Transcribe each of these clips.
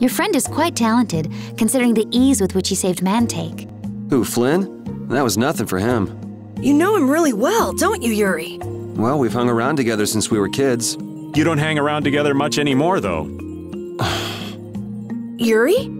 Your friend is quite talented, considering the ease with which he saved Mantaic. Who, Flynn? That was nothing for him. You know him really well, don't you, Yuri? Well, we've hung around together since we were kids. You don't hang around together much anymore, though. Yuri?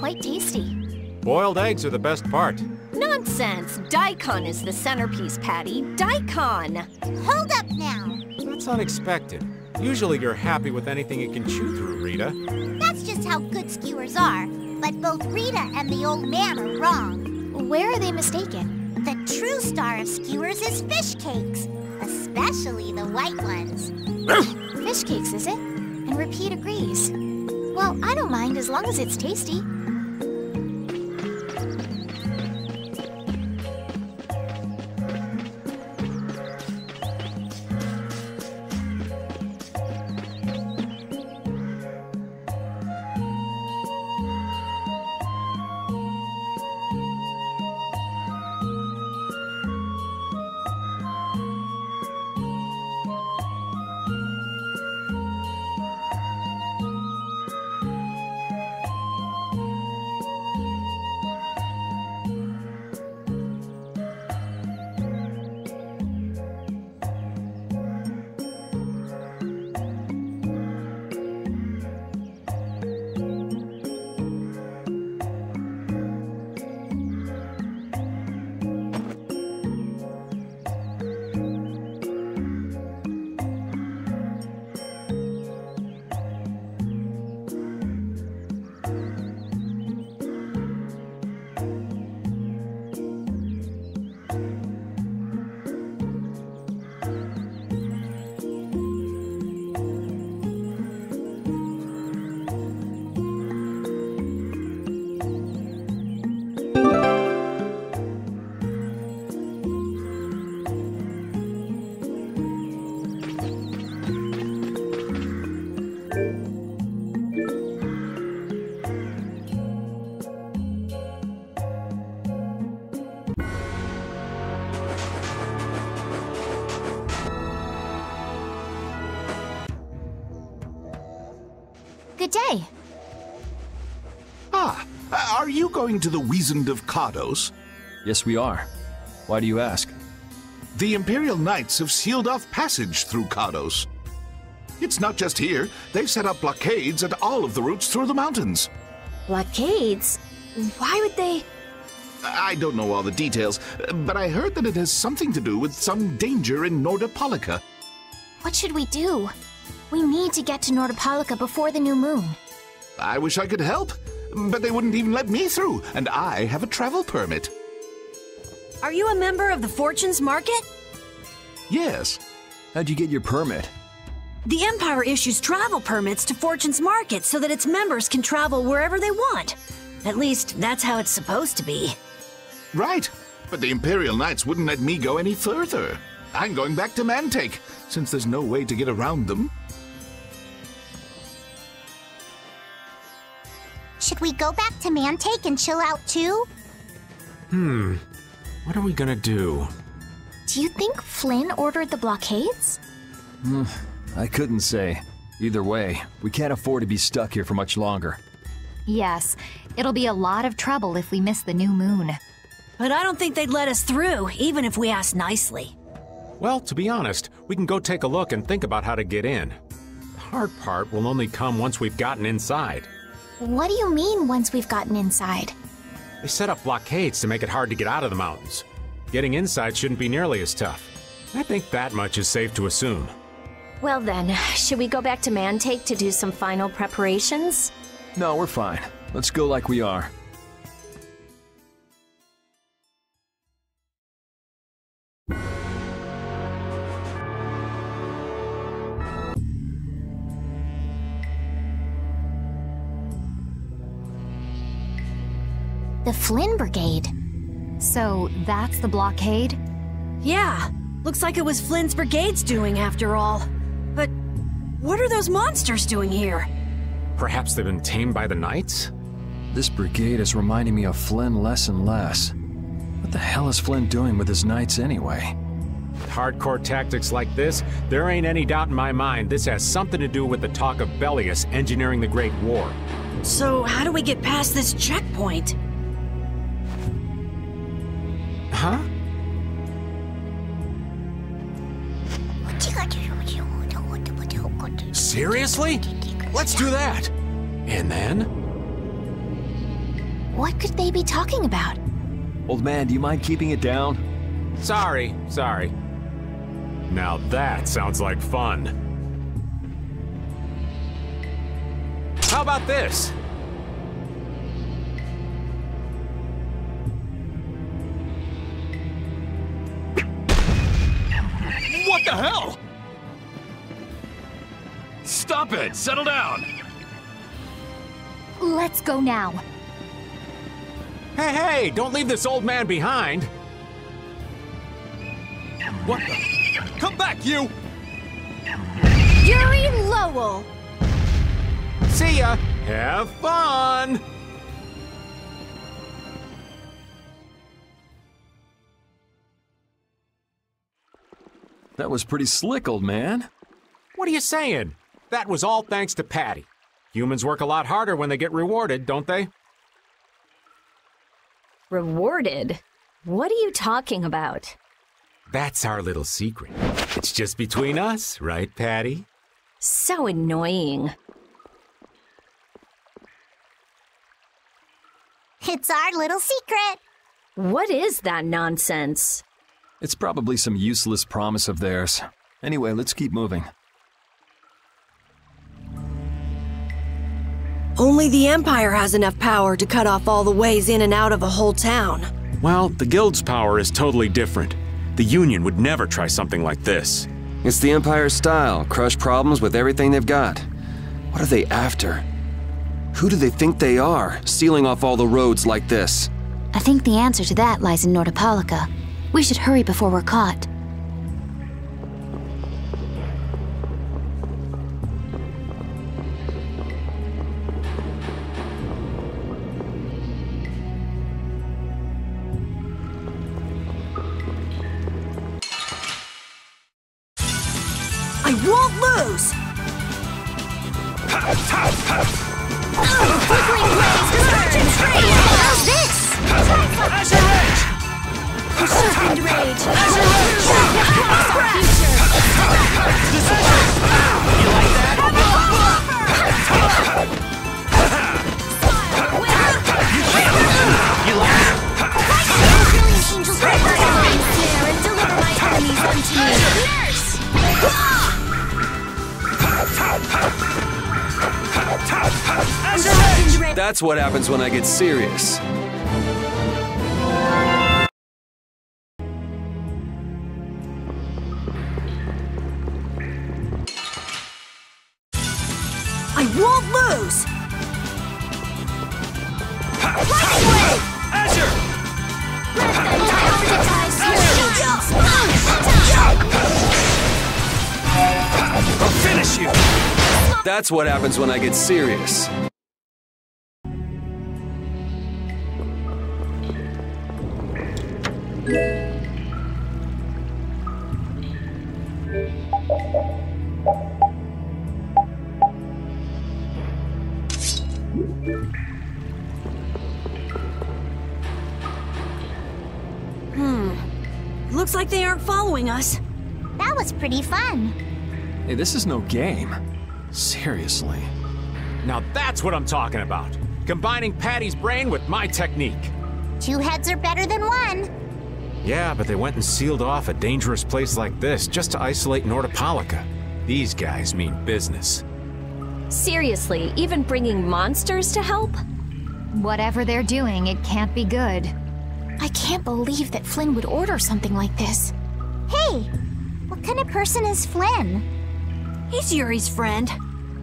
Quite tasty. Boiled eggs are the best part. Nonsense! Daikon is the centerpiece, Patty. Daikon! Hold up now. That's unexpected. Usually you're happy with anything you can chew through, Rita. That's just how good skewers are. But both Rita and the old man are wrong. Where are they mistaken? The true star of skewers is fish cakes, especially the white ones. Fish cakes, is it? And Repede agrees. Well, I don't mind as long as it's tasty. Good day. Ah, are you going to the Weasand of Cados? Yes, we are. Why do you ask? The Imperial Knights have sealed off passage through Cados. It's not just here, they've set up blockades at all of the routes through the mountains. Blockades? Why would they? I don't know all the details, but I heard that it has something to do with some danger in Nordopolica. What should we do? We need to get to Nordopolica before the new moon. I wish I could help, but they wouldn't even let me through, and I have a travel permit. Are you a member of the Fortunes Market? Yes. How'd you get your permit? The Empire issues travel permits to Fortune's Market so that its members can travel wherever they want. At least, that's how it's supposed to be. Right, but the Imperial Knights wouldn't let me go any further. I'm going back to Mantaic, since there's no way to get around them. Should we go back to Mantaic and chill out too? Hmm. What are we gonna do? Do you think Flynn ordered the blockades? Hmm, I couldn't say. Either way, we can't afford to be stuck here for much longer. Yes. It'll be a lot of trouble if we miss the new moon. But I don't think they'd let us through, even if we asked nicely. Well, to be honest, we can go take a look and think about how to get in. The hard part will only come once we've gotten inside. What do you mean once we've gotten inside? They set up blockades to make it hard to get out of the mountains. Getting inside shouldn't be nearly as tough. I think that much is safe to assume. Well then, should we go back to Mantaic to do some final preparations? No, we're fine. Let's go like we are. Flynn Brigade. So that's the blockade? Yeah, looks like it was Flynn's brigade's doing after all. But what are those monsters doing here? Perhaps they've been tamed by the knights? This brigade is reminding me of Flynn less and less. What the hell is Flynn doing with his knights anyway? Hardcore tactics like this, there ain't any doubt in my mind this has something to do with the talk of Belius engineering the Great War. So, how do we get past this checkpoint? Huh? Seriously? Let's do that! And then? What could they be talking about? Old man, do you mind keeping it down? Sorry, sorry. Now that sounds like fun. How about this? Stop it! Settle down! Let's go now. Hey, hey, don't leave this old man behind. What the? Come back, you! Yuri Lowell! See ya. Have fun. That was pretty slick, old man. What are you saying? That was all thanks to Patty. Humans work a lot harder when they get rewarded, don't they? Rewarded? What are you talking about? That's our little secret. It's just between us, right, Patty? So annoying. It's our little secret. What is that nonsense? It's probably some useless promise of theirs. Anyway, let's keep moving. Only the Empire has enough power to cut off all the ways in and out of a whole town. Well, the Guild's power is totally different. The Union would never try something like this. It's the Empire's style crush problems with everything they've got. What are they after? Who do they think they are, sealing off all the roads like this? I think the answer to that lies in Nordopolica. We should hurry before we're caught. That's what happens when I get serious. I won't lose! Azure! I'll finish you! That's what happens when I get serious. Looks like they aren't following us. That was pretty fun. Hey, this is no game. Seriously. Now that's what I'm talking about. Combining Patty's brain with my technique. Two heads are better than one. Yeah, but they went and sealed off a dangerous place like this just to isolate Nordopolica. These guys mean business. Seriously, even bringing monsters to help? Whatever they're doing, it can't be good. I can't believe that Flynn would order something like this. Hey, what kind of person is Flynn? He's Yuri's friend.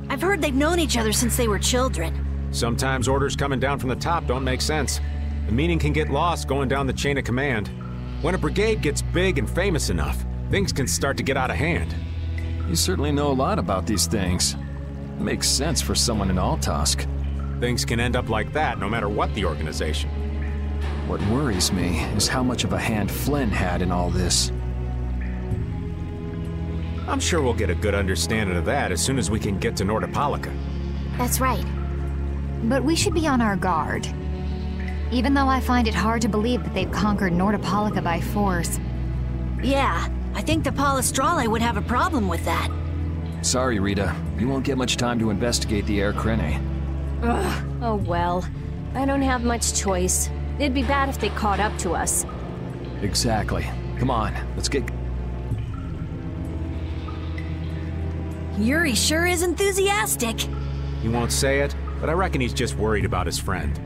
I've heard they've known each other since they were children. Sometimes orders coming down from the top don't make sense. The meaning can get lost going down the chain of command. When a brigade gets big and famous enough, things can start to get out of hand. You certainly know a lot about these things. Makes sense for someone in Altosk. Things can end up like that no matter what the organization. What worries me is how much of a hand Flynn had in all this. I'm sure we'll get a good understanding of that as soon as we can get to Nordopolica. That's right. But we should be on our guard. Even though I find it hard to believe that they've conquered Nordopolica by force. Yeah, I think the Palestralle would have a problem with that. Sorry, Rita. You won't get much time to investigate the Aer Krene. Ugh, oh well. I don't have much choice. It'd be bad if they caught up to us. Exactly. Come on, let's get... Yuri sure is enthusiastic. He won't say it, but I reckon he's just worried about his friend.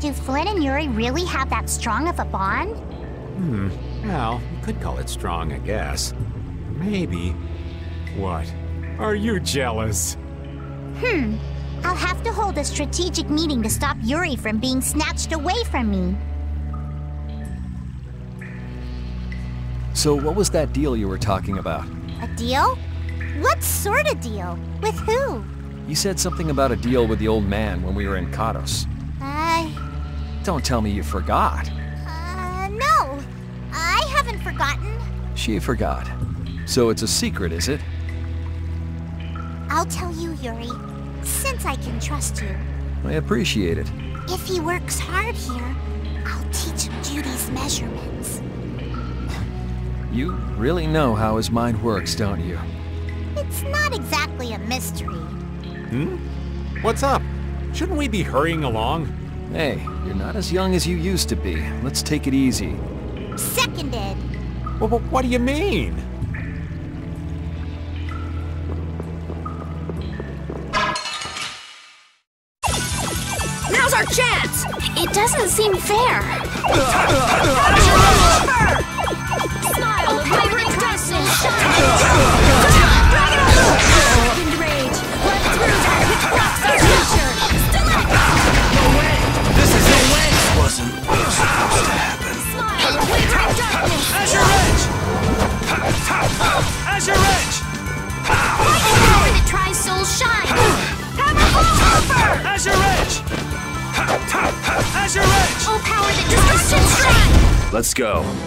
Do Flynn and Yuri really have that strong of a bond? Hmm, Well, you could call it strong, I guess. Maybe. What? Are you jealous? Hmm. I'll have to hold a strategic meeting to stop Yuri from being snatched away from me. So what was that deal you were talking about? A deal? What sort of deal? With who? You said something about a deal with the old man when we were in Cados. I. Don't tell me you forgot. Uh, no. I haven't forgotten. She forgot. So it's a secret, is it? I'll tell you, Yuri. Since I can trust you. I appreciate it. If he works hard here, I'll teach him Judy's measurements. You really know how his mind works, don't you? It's not exactly a mystery. Hmm? What's up? Shouldn't we be hurrying along? Hey, you're not as young as you used to be. Let's take it easy. Seconded. Well, what do you mean? Doesn't seem fair. Go.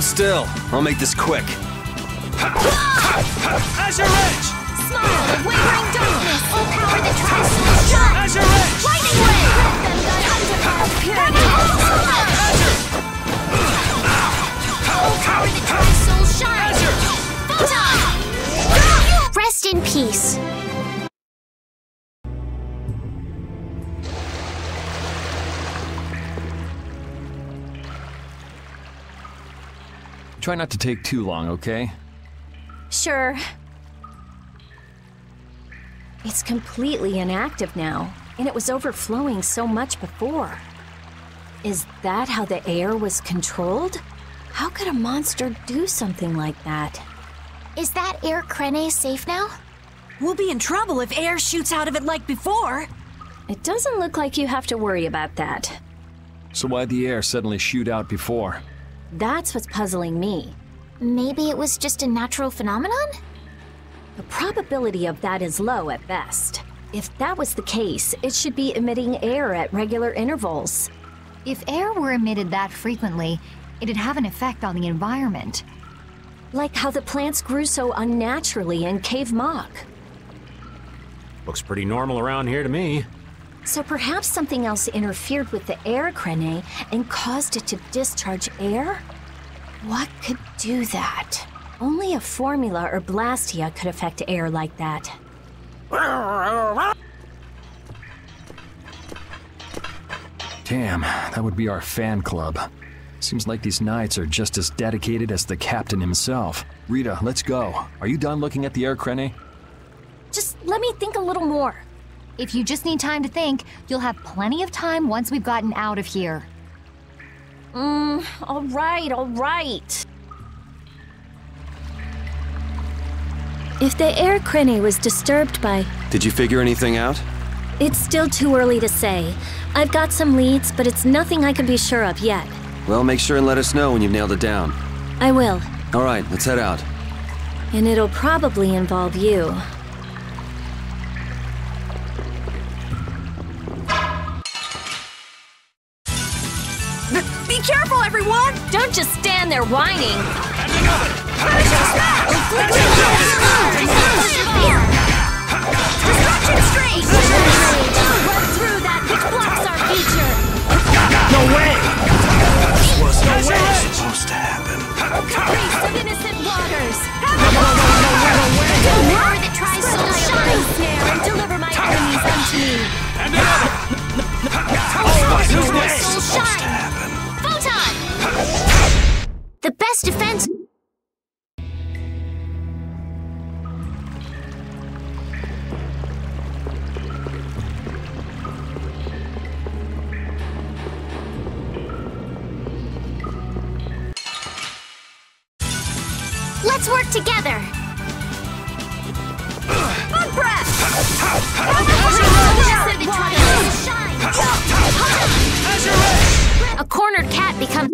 Hold still. I'll make this quick. Azure Edge! Smile, the wavering darkness. Oh, power that tries to shine. Azure Edge! Lightning ray. Power that tries soul shine. Photon. Rest in peace. Try not to take too long, okay? Sure. It's completely inactive now, and it was overflowing so much before. Is that how the air was controlled? How could a monster do something like that? Is that Aer Krene safe now? We'll be in trouble if air shoots out of it like before. It doesn't look like you have to worry about that. So why'd the air suddenly shoot out before? That's what's puzzling me. Maybe it was just a natural phenomenon? The probability of that is low at best. If that was the case, it should be emitting air at regular intervals. If air were emitted that frequently, it'd have an effect on the environment. Like how the plants grew so unnaturally in Keiv Moc. Looks pretty normal around here to me. So perhaps something else interfered with the Aer Krene and caused it to discharge air? What could do that? Only a formula or blastia could affect air like that. Damn, that would be our fan club. Seems like these knights are just as dedicated as the captain himself. Rita, let's go. Are you done looking at the Aer Krene? Just let me think a little more. If you just need time to think, you'll have plenty of time once we've gotten out of here. Mm, all right, all right. If the Aer Krene was disturbed by. Did you figure anything out? It's still too early to say. I've got some leads, but it's nothing I can be sure of yet. Well, make sure and let us know when you've nailed it down. I will. All right, let's head out. And it'll probably involve you. Be careful, everyone! Don't just stand there whining. Destruction Street! Run through that which blocks our future. No way! This wasn't supposed to happen. Caprice of innocent waters. Power that tries soul shine. Snare and deliver my enemies unto me. Soul Supposed to shine. happen. The best defense. Let's work together. On breath! A cornered cat becomes.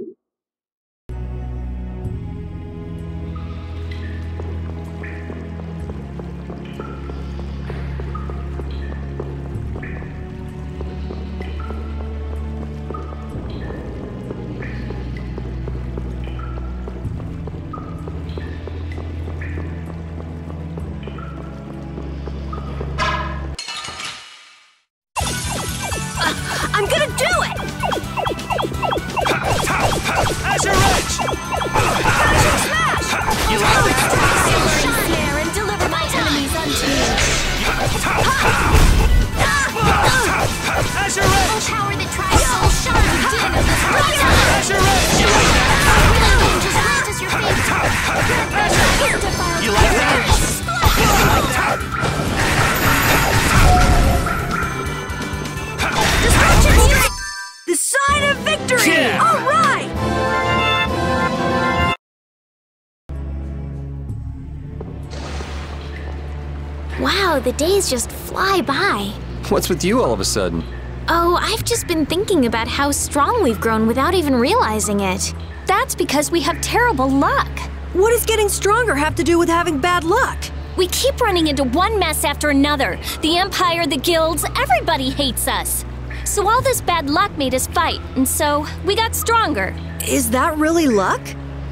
Wow, the days just fly by. What's with you all of a sudden? Oh, I've just been thinking about how strong we've grown without even realizing it. That's because we have terrible luck. What does getting stronger have to do with having bad luck? We keep running into one mess after another. The Empire, the guilds, everybody hates us. So all this bad luck made us fight, and so we got stronger. Is that really luck?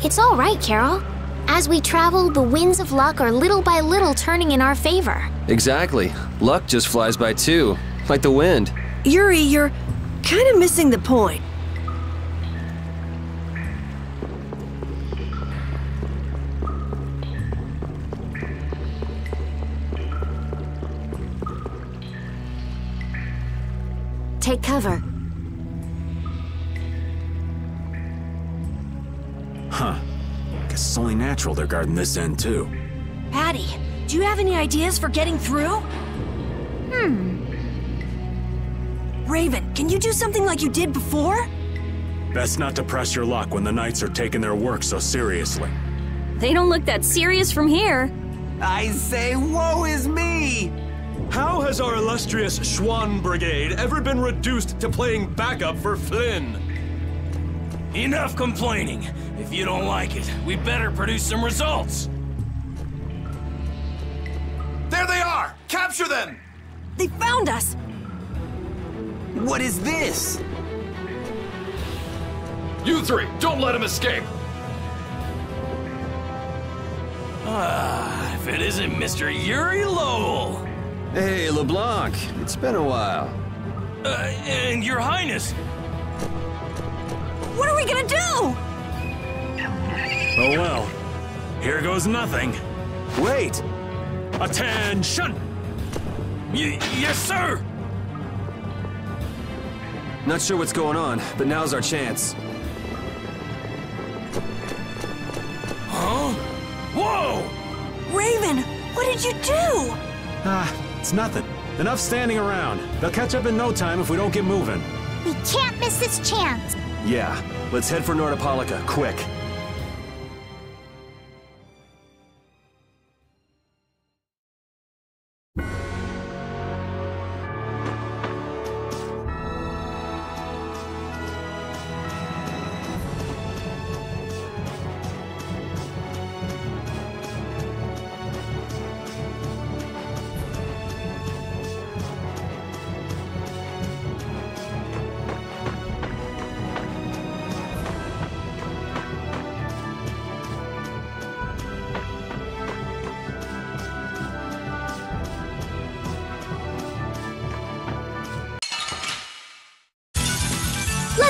It's all right, Karol. As we travel, the winds of luck are little by little turning in our favor. Exactly. Luck just flies by too, like the wind. Yuri, you're kind of missing the point. Take cover. Natural they're guarding this end, too. Patty, do you have any ideas for getting through? Hmm. Raven, can you do something like you did before? Best not to press your luck when the knights are taking their work so seriously. They don't look that serious from here. I say, woe is me! How has our illustrious Schwann Brigade ever been reduced to playing backup for Flynn? Enough complaining. If you don't like it, we better produce some results. There they are! Capture them! They found us! What is this? You three, don't let him escape! Ah, if it isn't Mr. Yuri Lowell! Hey, LeBlanc, it's been a while. Uh, and your highness! What are we gonna do? Oh well. Here goes nothing. Wait! Attention! Y yes, sir! Not sure what's going on, but now's our chance. Huh? Whoa! Raven, what did you do? Ah, it's nothing. Enough standing around. They'll catch up in no time if we don't get moving. We can't miss this chance. Yeah, let's head for Nordopolica, quick.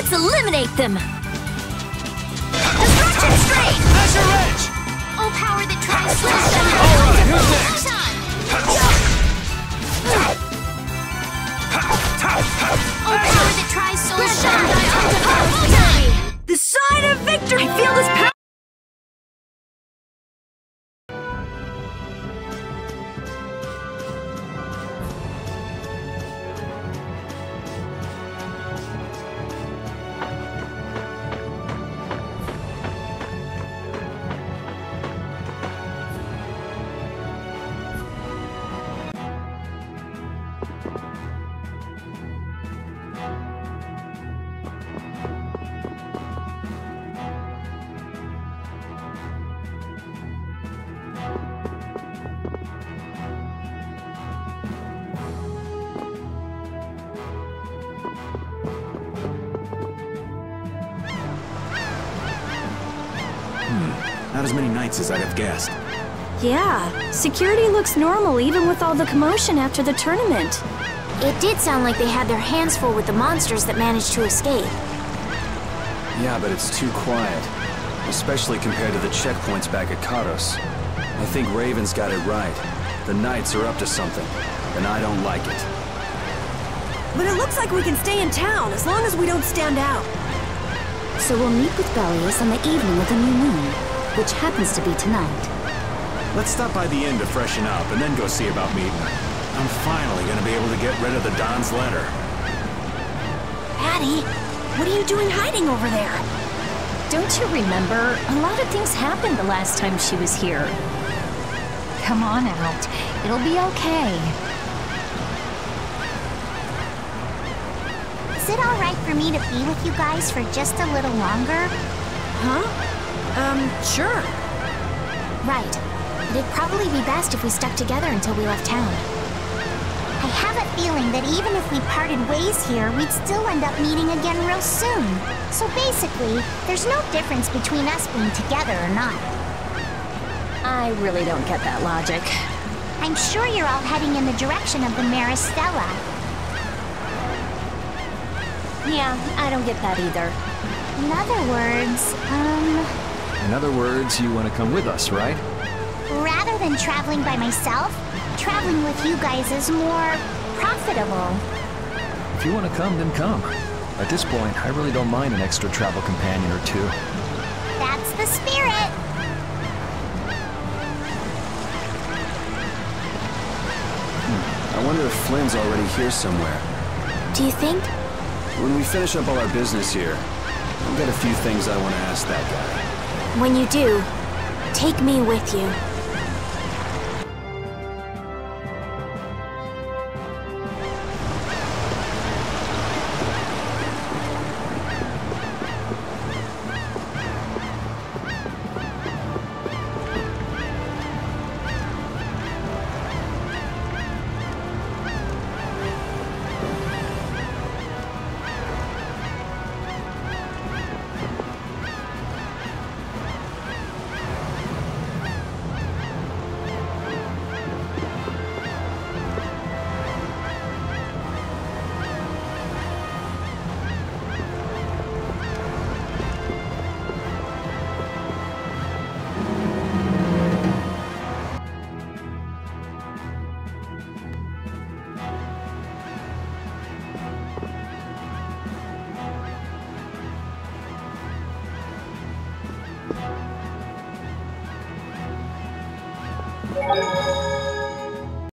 Let's eliminate them! Destruction Strain! Measure Edge! Oh, power that tries to down! Alright, who's next? Oh, power that tries so down! The sign of victory! I feel this power! As many knights as I'd have guessed. Yeah, security looks normal even with all the commotion after the tournament. It did sound like they had their hands full with the monsters that managed to escape. Yeah, but it's too quiet. Especially compared to the checkpoints back at Karos. I think Raven's got it right. The Knights are up to something, and I don't like it. But it looks like we can stay in town as long as we don't stand out. So we'll meet with Belius on the evening of the new moon, which happens to be tonight. Let's stop by the inn to freshen up and then go see about meeting her. I'm finally gonna be able to get rid of the Don's letter. Patty, what are you doing hiding over there? Don't you remember? A lot of things happened the last time she was here. Come on out. It'll be okay. Is it alright for me to be with you guys for just a little longer? Huh? Um, sure. Right. It'd probably be best if we stuck together until we left town. I have a feeling that even if we parted ways here, we'd still end up meeting again real soon. So basically, there's no difference between us being together or not. I really don't get that logic. I'm sure you're all heading in the direction of the Maristella. Yeah, I don't get that either. In other words, um, In other words, you want to come with us, right? rather than traveling by myself, traveling with you guys is more profitable. If you want to come, then come. At this point, I really don't mind an extra travel companion or two. That's the spirit. Hmm. I wonder if Flynn's already here somewhere. Do you think? When we finish up all our business here, I've got a few things I want to ask that guy. When you do, take me with you.